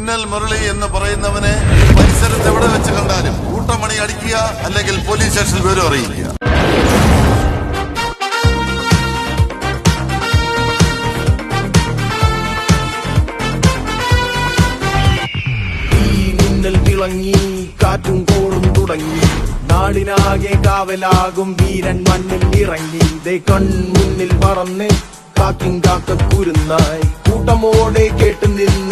മിന്നൽ മുരളി എന്ന് പറയുന്നവനെ പരിസരത്ത് എവിടെ വെച്ച് കണ്ടാലും കൂട്ടമണി അടിക്കുക അല്ലെങ്കിൽ പോലീസ് സ്റ്റേഷനിൽ വിവരം അറിയിക്കുക. ഈ തിളങ്ങി കാറ്റും കോളും തുടങ്ങി. നാടിനാകെ കാവലാകും വീരൻ മണ്ണിൽ ഇറങ്ങി. ദേ കൺമുന്നിൽ പറന്ന് കാക്കും കാക്ക കുരുന്നായി കൂട്ടമോടെ കേട്ടു നിന്ന്